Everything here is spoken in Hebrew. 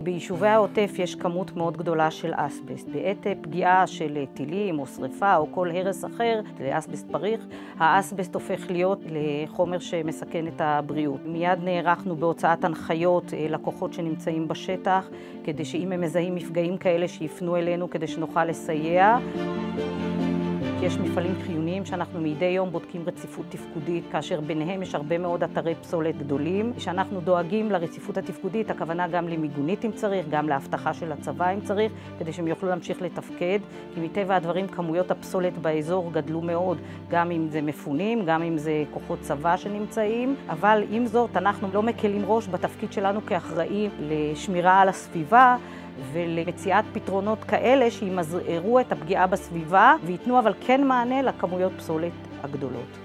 ביישובי העוטף יש כמות מאוד גדולה של אסבסט. בעת פגיעה של טילים או שריפה או כל הרס אחר לאסבסט פריך, האסבסט הופך להיות לחומר שמסכן את הבריאות. מיד נערכנו בהוצאת הנחיות לכוחות שנמצאים בשטח, כדי שאם הם מזהים מפגעים כאלה שיפנו אלינו כדי שנוכל לסייע. יש מפעלים חיוניים שאנחנו מדי יום בודקים רציפות תפקודית, כאשר ביניהם יש הרבה מאוד אתרי פסולת גדולים. שאנחנו דואגים לרציפות התפקודית, הכוונה גם למיגונית אם צריך, גם לאבטחה של הצבא אם צריך, כדי שהם יוכלו להמשיך לתפקד, כי מטבע הדברים כמויות הפסולת באזור גדלו מאוד, גם אם זה מפונים, גם אם זה כוחות צבא שנמצאים, אבל עם זאת אנחנו לא מקלים ראש בתפקיד שלנו כאחראים לשמירה על הסביבה. ולמציאת פתרונות כאלה שימזערו את הפגיעה בסביבה וייתנו אבל כן מענה לכמויות פסולת הגדולות.